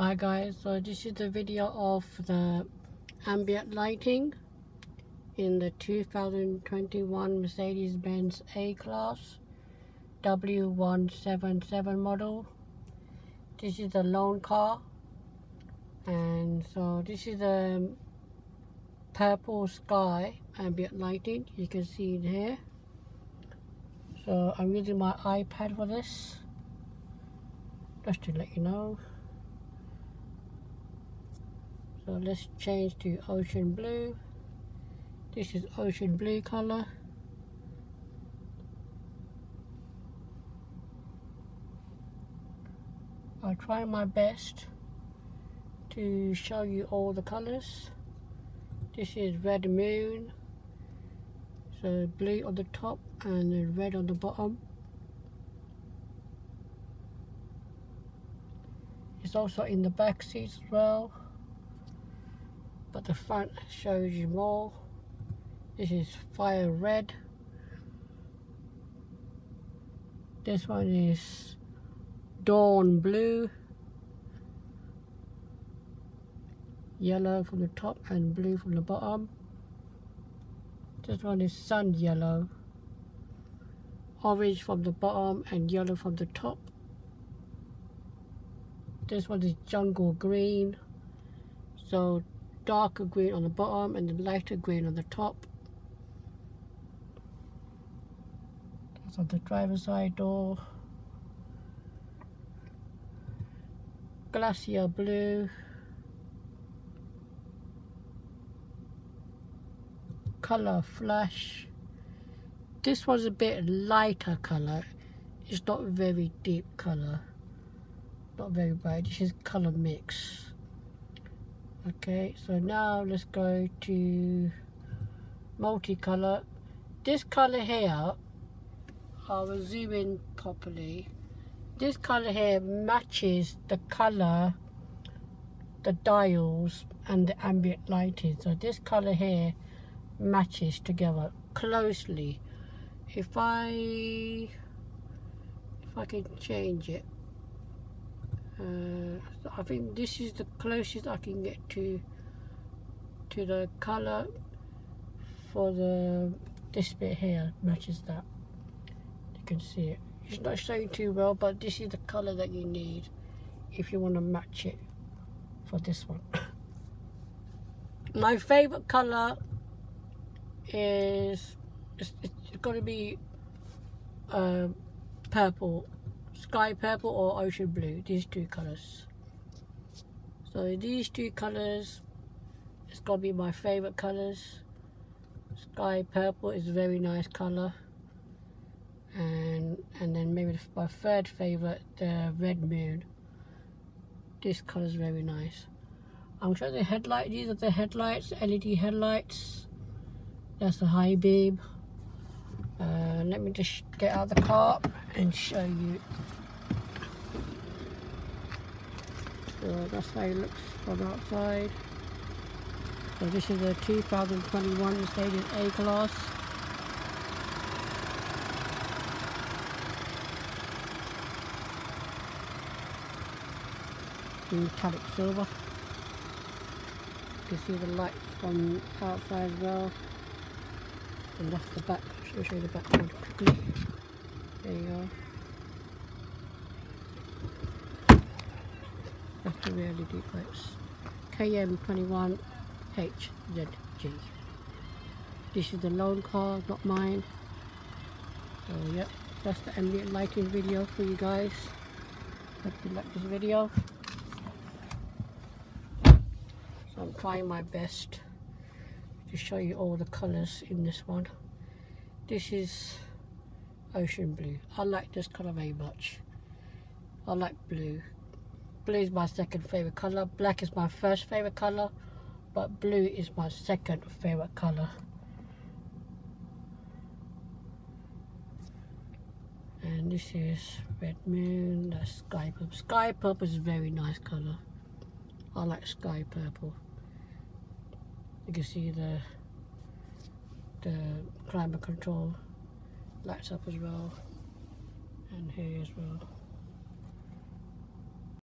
Hi guys, so this is the video of the ambient lighting in the 2021 Mercedes-Benz A-Class W177 model. This is a loan car and so this is the purple sky ambient lighting you can see it here. So I'm using my iPad for this just to let you know. So let's change to ocean blue. This is ocean blue color. I'll try my best to show you all the colors. This is red moon. So blue on the top and red on the bottom. It's also in the back seats as well but the front shows you more. This is fire red. This one is dawn blue. Yellow from the top and blue from the bottom. This one is sun yellow. Orange from the bottom and yellow from the top. This one is jungle green. So darker green on the bottom and the lighter green on the top. That's on the driver's side door. Glacier blue. Color flash. This one's a bit lighter color. It's not very deep color. Not very bright. This is color mix okay so now let's go to multicolor this color here I will zoom in properly. This color here matches the color the dials and the ambient lighting. So this color here matches together closely. If I if I can change it uh, I think this is the closest I can get to to the color for the this bit here matches that. You can see it. It's not showing too well but this is the color that you need if you want to match it for this one. My favorite color is it's, it's going to be uh, purple. Sky purple or ocean blue. These two colors so these two colors it's gonna be my favorite colors sky purple is a very nice color and and then maybe my third favorite the red moon. This color is very nice. I'm sure the headlight these are the headlights LED headlights. That's the high beam. Uh, let me just get out of the car and show you so that's how it looks from outside. So this is a 2021 Mercedes A-Class. Metallic silver. You can see the lights from outside as well. And that's the back. I'll show you the back quickly. There you go that's the reality lights KM21HZG this is the loan car not mine. So yep that's the ambient lighting video for you guys. Hope you like this video. So I'm trying my best to show you all the colors in this one. This is ocean blue. I like this color very much. I like blue blue is my second favorite color black is my first favorite color but blue is my second favorite color and this is red moon. That's sky purple. Sky purple is a very nice color I like sky purple. You can see the the climate control lights up as well. And here as well